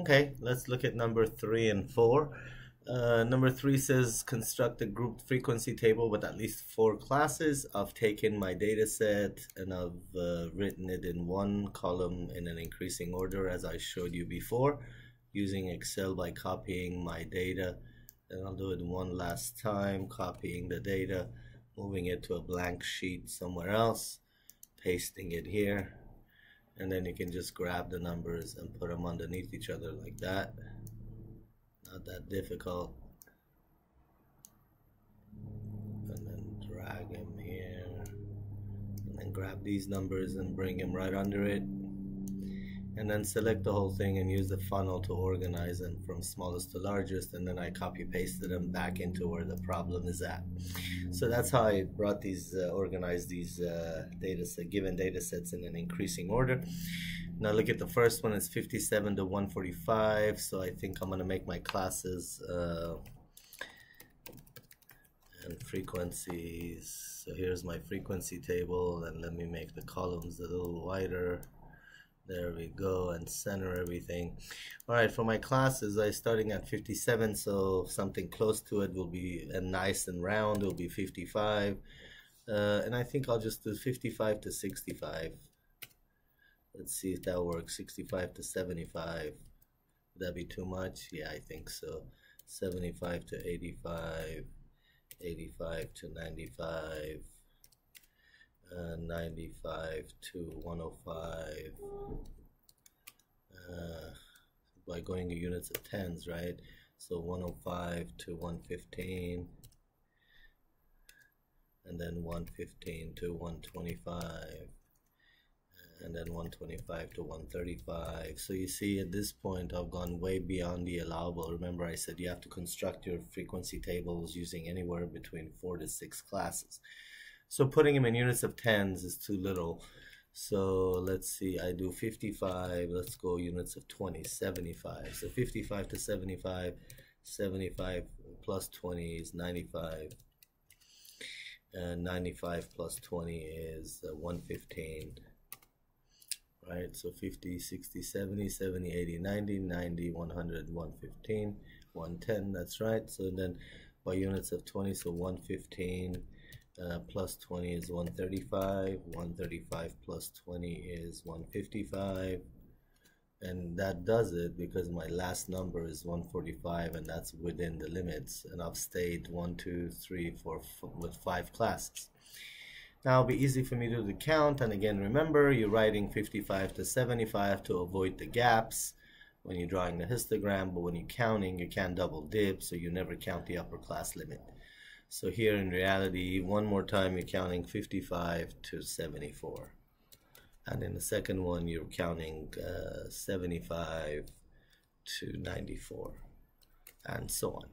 Okay, let's look at number three and four. Uh, number three says construct a grouped frequency table with at least four classes. I've taken my data set and I've uh, written it in one column in an increasing order as I showed you before using Excel by copying my data. And I'll do it one last time, copying the data, moving it to a blank sheet somewhere else, pasting it here. And then you can just grab the numbers and put them underneath each other like that not that difficult. And then drag him here. And then grab these numbers and bring him right under it. And then select the whole thing and use the funnel to organize them from smallest to largest. And then I copy pasted them back into where the problem is at. So that's how I brought these, uh, organized these uh, data set, given data sets in an increasing order. Now look at the first one, it's 57 to 145. So I think I'm gonna make my classes uh, and frequencies. So here's my frequency table and let me make the columns a little wider. There we go and center everything. All right, for my classes, I starting at 57, so something close to it will be a nice and round, It will be 55. Uh, and I think I'll just do 55 to 65. Let's see if that works. 65 to 75. Would that be too much? Yeah, I think so. 75 to 85. 85 to 95. Uh, 95 to 105. Uh, by going in units of tens, right? So 105 to 115 and then 115 to 125 and then 125 to 135 so you see at this point I've gone way beyond the allowable. Remember I said you have to construct your frequency tables using anywhere between four to six classes so putting them in units of tens is too little so let's see I do 55 let's go units of 20 75 so 55 to 75 75 plus 20 is 95 and 95 plus 20 is uh, 115 right? So 50, 60, 70, 70, 80, 90, 90, 100, 115, 110, that's right. So then by units of 20, so 115 uh, plus 20 is 135, 135 plus 20 is 155, and that does it because my last number is 145 and that's within the limits and I've stayed one, two, three, four, with five classes. Now it'll be easy for me to do the count. And again, remember, you're writing 55 to 75 to avoid the gaps when you're drawing the histogram. But when you're counting, you can't double dip, so you never count the upper class limit. So here in reality, one more time, you're counting 55 to 74. And in the second one, you're counting uh, 75 to 94, and so on.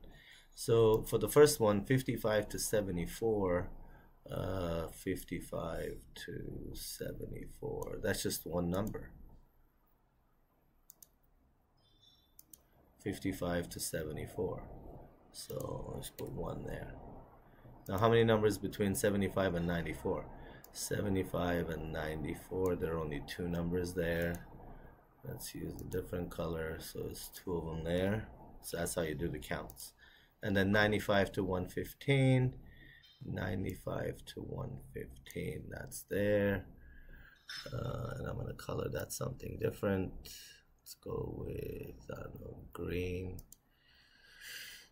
So for the first one, 55 to 74, uh, 55 to 74. That's just one number. 55 to 74. So let's put one there. Now, how many numbers between 75 and 94? 75 and 94, there are only two numbers there. Let's use a different color, so it's two of them there. So that's how you do the counts. And then 95 to 115. 95 to 115 that's there uh, and I'm gonna color that something different let's go with I don't know green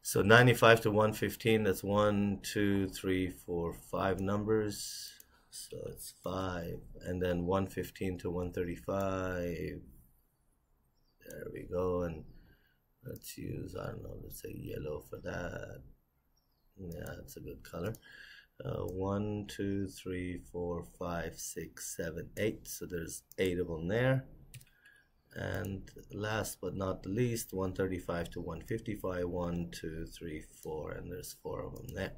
so 95 to 115 that's one two three four five numbers so it's five and then 115 to 135 there we go and let's use I don't know let's say yellow for that yeah, it's a good color. Uh, one, two, three, four, five, six, seven, eight. So there's eight of them there. And last but not the least, 135 to 155, one, two, three, four, and there's four of them there.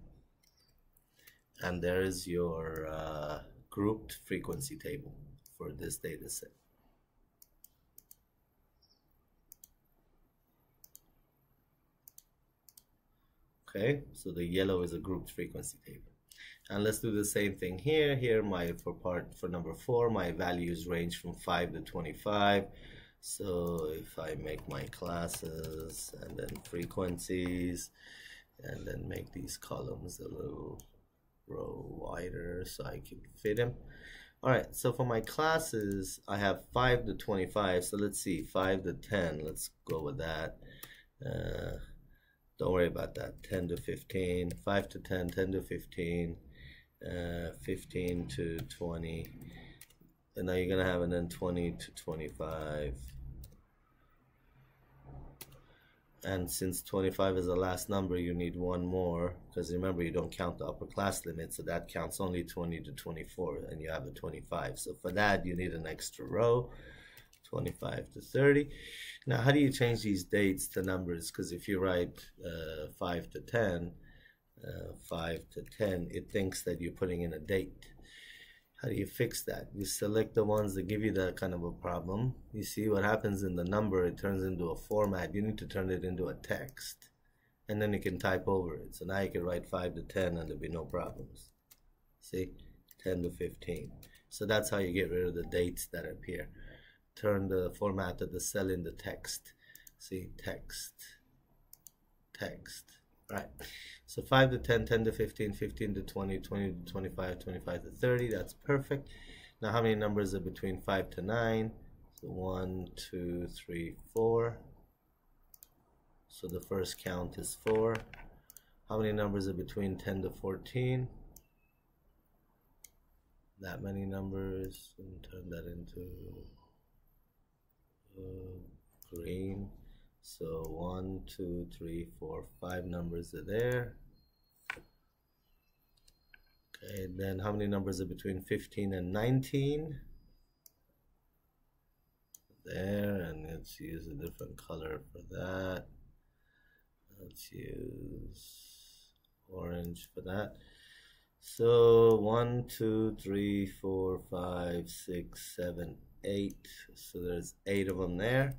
And there is your uh, grouped frequency table for this data set. okay so the yellow is a grouped frequency table and let's do the same thing here here my for part for number four my values range from 5 to 25 so if I make my classes and then frequencies and then make these columns a little row wider so I can fit them Alright, so for my classes, I have 5 to 25. So let's see, 5 to 10. Let's go with that. Uh, don't worry about that. 10 to 15, 5 to 10, 10 to 15, uh, 15 to 20. And now you're to have and then 20 to 25 and since 25 is the last number you need one more because remember you don't count the upper class limit so that counts only 20 to 24 and you have a 25 so for that you need an extra row 25 to 30 now how do you change these dates to numbers? Because if you write uh, 5 to 10 uh, 5 to 10 it thinks that you're putting in a date how do you fix that? You select the ones that give you that kind of a problem. You see what happens in the number, it turns into a format. You need to turn it into a text. And then you can type over it. So now you can write 5 to 10 and there'll be no problems. See? 10 to 15. So that's how you get rid of the dates that appear. Turn the format of the cell into text. See? Text. Text. Right. So 5 to 10, 10 to 15, 15 to 20, 20 to 25, 25 to 30. That's perfect. Now how many numbers are between 5 to 9? So 1, 2, 3, 4. So the first count is 4. How many numbers are between 10 to 14? That many numbers. And turn that into uh, green. So one, two, three, four, five numbers are there. Okay, then how many numbers are between 15 and 19? There, and let's use a different color for that. Let's use orange for that. So one, two, three, four, five, six, seven, eight. So there's eight of them there.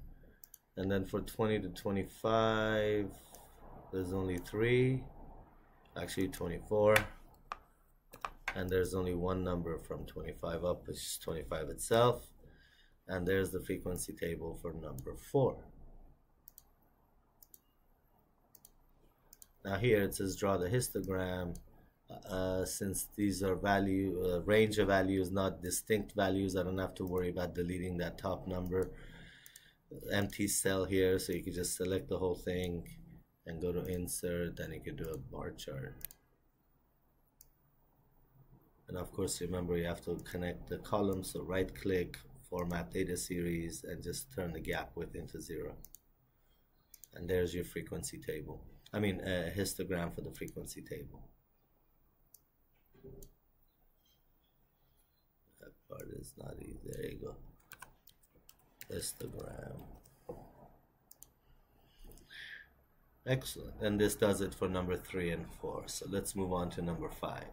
And then for 20 to 25, there's only three, actually 24. And there's only one number from 25 up, which is 25 itself. And there's the frequency table for number four. Now here it says draw the histogram. Uh, since these are value uh, range of values, not distinct values, I don't have to worry about deleting that top number empty cell here so you can just select the whole thing and go to insert then you can do a bar chart. And of course remember you have to connect the columns so right click format data series and just turn the gap width into zero. And there's your frequency table. I mean a histogram for the frequency table. That part is not easy. There you go histogram. Excellent. And this does it for number three and four. So let's move on to number five.